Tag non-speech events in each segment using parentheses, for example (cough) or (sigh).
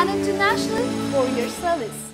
and internationally for your service.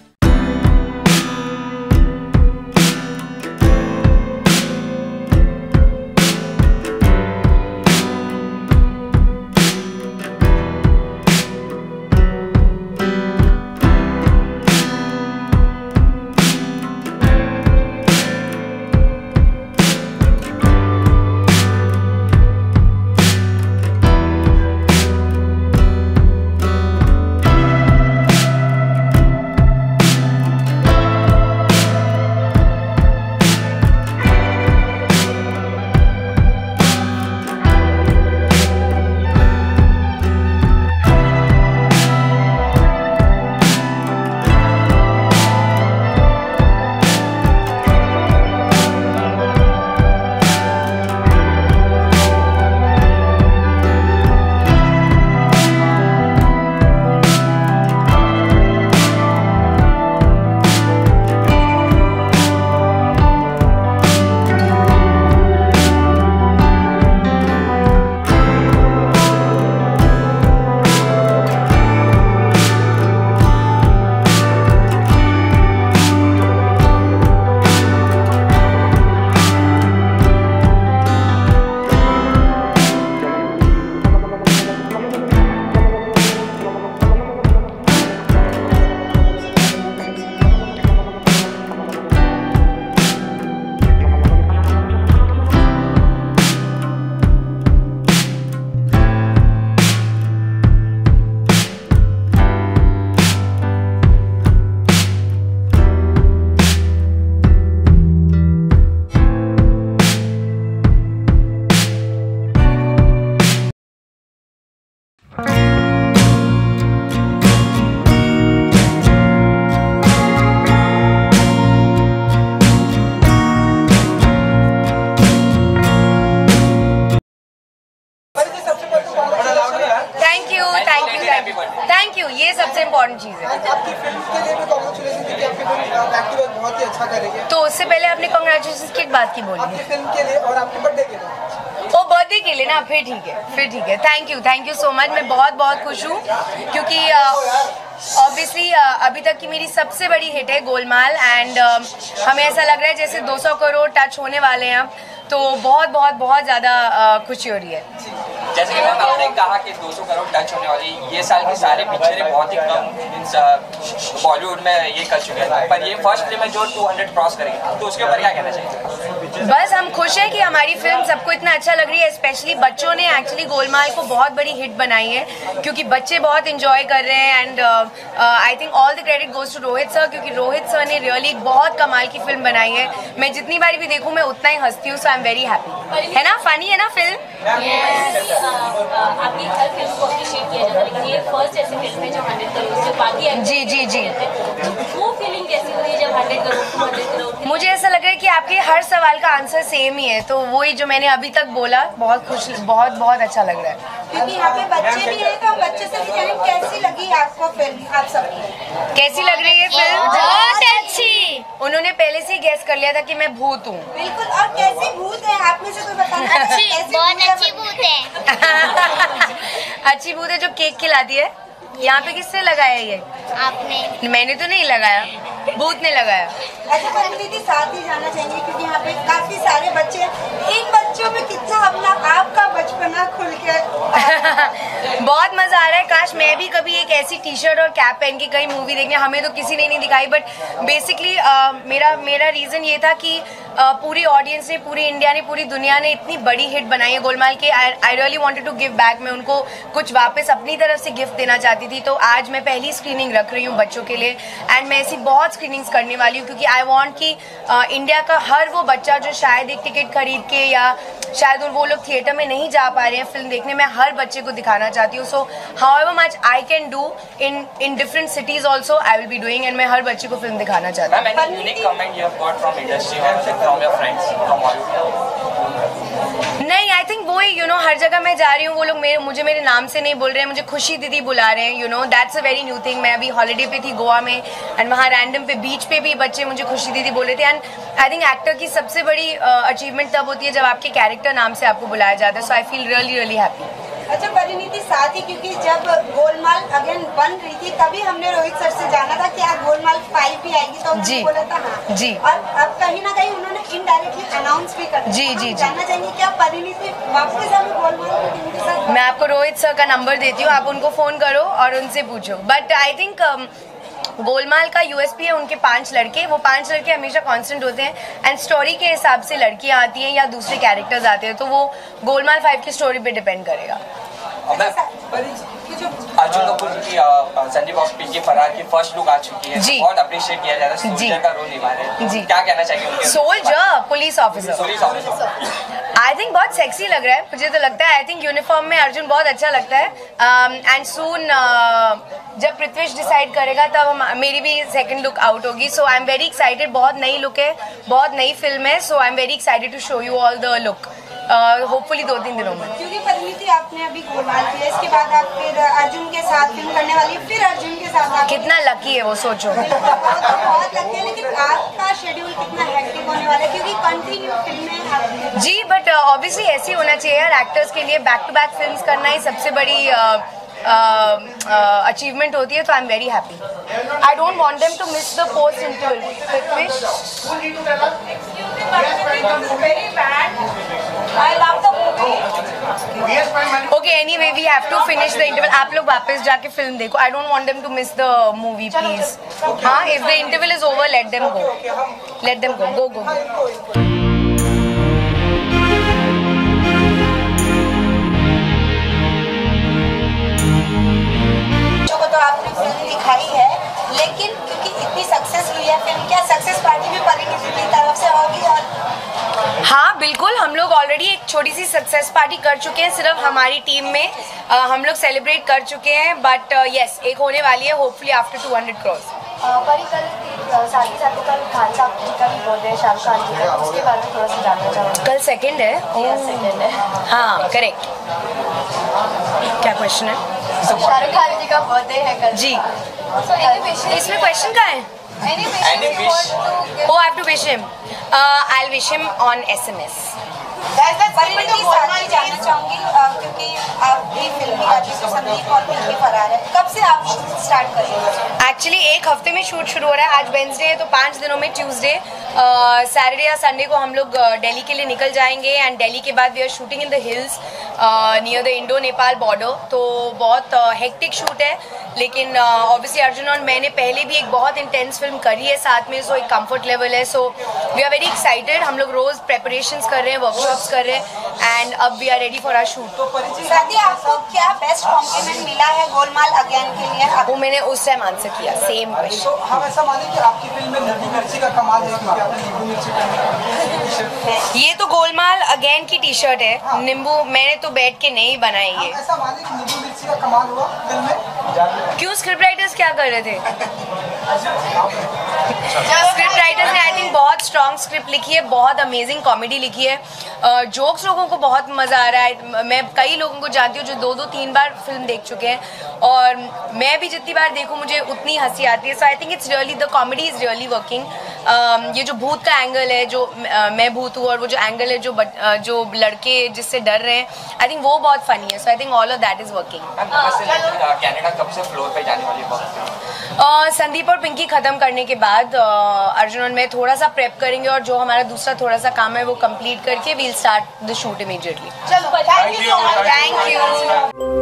Thank you सबसे important चीज़ है। आपकी फ़िल्म के लिए भी कॉन्ग्रेचुलेशन थी कि आपकी फ़िल्म बैक टू बैक बहुत ही अच्छा करेगी तो उससे पहले आपने कॉन्ग्रेचुलेशन की बात की बोली आपकी फ़िल्म के लिए और आपके बर्थडे के लिए। वो बर्थडे के लिए ना फिर ठीक है फिर ठीक है। Thank you thank you so much मैं बहुत बहुत खुश हूँ क्योंकि ऑब्वियसली अभी तक की मेरी सबसे बड़ी हिट है गोलमाल। एंड हमें ऐसा लग रहा है जैसे 200 करोड़ टच होने वाले हैं। अब तो बहुत बहुत बहुत ज़्यादा uh, खुशी हो रही है। जैसे कि मैम आपने कहा कि 200 करोड़ टच होने वाली ये साल के सारे पिक्चरें बहुत ही कम बॉलीवुड में ये कर चुके हैं। पर ये फ़र्स्ट फ़िल्म है जो 200 क्रॉस करेगी। तो उसके ऊपर क्या कहना चाहिए? बस हम खुश हैं कि हमारी फ़िल्म सबको इतना अच्छा लग रही है स्पेशली बच्चों ने एक्चुअली गोलमाल को बहुत बड़ी हिट बनाई है क्योंकि बच्चे बहुत इंजॉय कर रहे हैं and I think all the credit goes to Rohit sir क्योंकि रोहित सर ने रियली बहुत कमाल की फ़िल्म बनाई है। मैं जितनी बारी भी देखूँ मैं उतना ही हंसती हूँ so I am very happy है ना? फनी है ना फ़िल्म फ़िल्म है जो जी, जी, मुझे ऐसा लग आपके हर सवाल का आंसर सेम ही है तो वही जो मैंने अभी तक बोला बहुत खुश बहुत बहुत अच्छा लग रहा है। क्योंकि यहाँ पे बच्चे भी हैं तो हम बच्चे से भी जाने कैसी लगी आपको फ़िल्म आप सबको? कैसी लग रही है फ़िल्म बहुत अच्छी। उन्होंने पहले से ही गैस कर लिया था कि मैं भूत हूँ। बिल्कुल और कैसी भूत है आप में से कोई बताना अच्छी बहुत अच्छी भूत है। (laughs) अच्छी भूत है जो केक खिलाती है। यहाँ पे किससे लगाया ये? आपने। मैंने तो नहीं लगाया। भूत ने लगाया। अच्छा पर दीदी साथ ही जाना चाहेंगे क्योंकि यहाँ पे काफ़ी सारे बच्चे हैं। इन बच्चों में कितना अपना आपका बचपना खुल के (laughs) बहुत मज़ा आ रहा है। काश मैं भी कभी एक ऐसी टी शर्ट और कैप पहन के कहीं मूवी देखने। हमें तो किसी ने नहीं दिखाई बट बेसिकली मेरा मेरा रीजन ये था कि पूरी ऑडियंस ने, पूरी इंडिया ने, पूरी दुनिया ने इतनी बड़ी हिट बनाई है गोलमाल के। I really wanted to give back मैं उनको कुछ वापस अपनी तरफ़ से गिफ्ट देना चाहती थी। तो आज मैं पहली स्क्रीनिंग रख रही हूँ बच्चों के लिए। एंड मैं ऐसी बहुत स्क्रीनिंग्स करने वाली हूँ क्योंकि आई वॉन्ट कि इंडिया का हर वो बच्चा जो शायद एक टिकट खरीद के या शायद वो लोग थिएटर में नहीं जा पा रहे हैं। फ़िल्म देखने मैं हर बच्चे को दिखाना चाहती हूँ। So however much I can do in in different cities also I will be doing and मैं हर बच्चे को फ़िल्म दिखाना चाहती हूँ। नहीं आई थिंक वो ही यू नो हर जगह मैं जा रही हूँ वो लोग मेरे मुझे मेरे नाम से नहीं बोल रहे हैं मुझे खुशी दीदी बुला रहे हैं you know that's a very new thing मैं अभी हॉलीडे पे थी गोवा में एंड वहाँ रैंडम पे बीच पे भी बच्चे मुझे खुशी दीदी बोल रहे थे एंड आई थिंक एक्टर की सबसे बड़ी अचीवमेंट uh, तब होती है जब आपके कैरेक्टर नाम से आपको बुलाया जाता है so I feel really really happy अच्छा परिणीति साथ ही क्योंकि जब गोलमाल अगेन बन रही थी तभी हमने रोहित सर से जाना था कि आज गोलमाल फाइव भी आएगी तो जी। बोला था हाँ जी। और अब कहीं ना कहीं उन्होंने इनडायरेक्टली अनाउंस भी कर जी, जी। जानना चाहेंगे क्या परिणीति वापस हमें गोलमाल की टीम के साथ मैं आपको रोहित सर का नंबर देती हूँ आप उनको फ़ोन करो और उनसे पूछो बट आई थिंक गोलमाल का यूएसपी है उनके पाँच लड़के। वो पाँच लड़के हमेशा कांस्टेंट होते हैं एंड स्टोरी के हिसाब से लड़कियाँ आती हैं या दूसरे कैरेक्टर्स आते हैं तो वो गोलमाल फाइव की स्टोरी पे डिपेंड करेगा। अर्जुन कपूर जी की पिंकी फरार की फ़र्स्ट लुक आ चुकी है। जी। बहुत अप्रिशिएट किया जाता है। सोल्जर का रोल निभा रहे हैं जी। क्या कहना चाहिए soldier police officer police officer think बहुत सेक्सी लग रहा है। मुझे तो लगता है आई थिंक यूनिफॉर्म में अर्जुन बहुत अच्छा लगता है। एंड सून जब पृथ्वीश डिसाइड करेगा, तब हम, मेरी भी सेकंड लुक आउट होगी। So I am very excited बहुत नई लुक है, बहुत नई फ़िल्म है। So I am very excited to show you all the look hopefully दो तीन दिनों में। क्योंकि परिणीति आपने अभी गोलमाल किया इसके बाद आप फिर अर्जुन के साथ फ़िल्म करने वाली फिर अर्जुन के साथ आप कितना लकी है वो सोचो। वो तो बहुत लगते हैं लेकिन आपका शेड्यूल कितना हेक्टिक होने वाला है क्योंकि कंटिन्यू फ़िल्में जी बट ऑब्वियसली ऐसे ही होना चाहिए यार एक्टर्स के लिए बैक टू बैक फ़िल्म करना ही सबसे बड़ी अचीवमेंट uh, होती है तो I am very happy I don't want them to miss the post okay anyway we have to finish the interval आप लोग वापस जाके फ़िल्म देखो. I don't want them to miss the movie please हाँ if the interval is over let them go let them go go go बच्चों तो आपने film दिखाई है। छोटी सी सक्सेस पार्टी कर चुके हैं सिर्फ़ हमारी टीम में अ, हम लोग सेलिब्रेट कर चुके हैं बट यस एक होने वाली है होपफुली आफ्टर 200 क्रॉस परी कल साथ ही साथ कल खान साहब जी का भी बर्थडे है शाहरुख खान जी का उसके बारे में थोड़ा सा जानना चाहूँगी। कल सेकंड है? सेकेंड है। हाँ करेक्ट क्या क्वेश्चन है? शाहरुख खान जी का बर्थडे है कल। जी। विश इसमें क्वेश्चन का है? Any Any wish? Oh, I have to wish him. Uh, I'll wish him on SMS. जानना चाहूँगी क्योंकि आप भी फिल्मी आर्टिस्ट हो, संदीप और पिंकी फरार है। कब से आप स्टार्ट करेंगे एक्चुअली एक हफ़्ते में शूट शुरू हो रहा है। आज वेंसडे है तो पाँच दिनों में ट्यूसडे सैटरडे या संडे को हम लोग दिल्ली के लिए निकल जाएँगे एंड दिल्ली के बाद we are shooting in the hills near the Indo Nepal border तो बहुत हेक्टिक शूट है। लेकिन ऑब्वियसली अर्जुन और मैंने पहले भी एक बहुत इंटेंस फ़िल्म करी है साथ में सो एक कंफर्ट लेवल है। So we are very excited हम लोग रोज प्रेपरेशंस कर रहे हैं वर्कशॉप्स कर रहे हैं एंड अब we are ready for our shoot साथ आपको क्या बेस्ट कॉम्प्लीमेंट मिला है गोलमाल अगेन के लिए? वो मैंने उस टाइम आंसर किया सेम क्वेश्चन तो हम ऐसा माने कि आपकी फ़िल्म में नींबू मिर्ची का कमाल है क्योंकि आपने नींबू मिर्ची का ये तो गोलमाल अगेन की टी शर्ट है। नींबू मैंने तो बैठ के नहीं बनाई ये ऐसा माने कि नींबू मिर्ची का कमाल हुआ फ़िल्म में। क्यों स्क्रिप्ट राइटर्स क्या कर रहे थे? स्क्रिप्ट राइटर्स ने आई थिंक बहुत स्ट्रॉन्ग स्क्रिप्ट लिखी है बहुत अमेजिंग कॉमेडी लिखी है। जोक्स लोगों को बहुत मज़ा आ रहा है। मैं कई लोगों को जानती हूँ जो दो दो तीन बार फ़िल्म देख चुके हैं। और मैं भी जितनी बार देखूँ मुझे उतनी हँसी आती है। So I think it's really the comedy is really working ये जो भूत का एंगल है जो मैं भूत हूँ और वो जो एंगल है जो बट- जो लड़के जिससे डर रहे हैं आई थिंक वो बहुत फनी है। So I think all of that is working ma'am नमस्ते लेकिन कनाडा कब से फ्लोर पे? जाने वाली है संदीप और पिंकी खत्म करने के बाद अर्जुन और मैं थोड़ा सा प्रेप करेंगे और जो हमारा दूसरा थोड़ा सा काम है वो कंप्लीट करके we'll start the shoot immediately चलो थैंक यू थैंक यू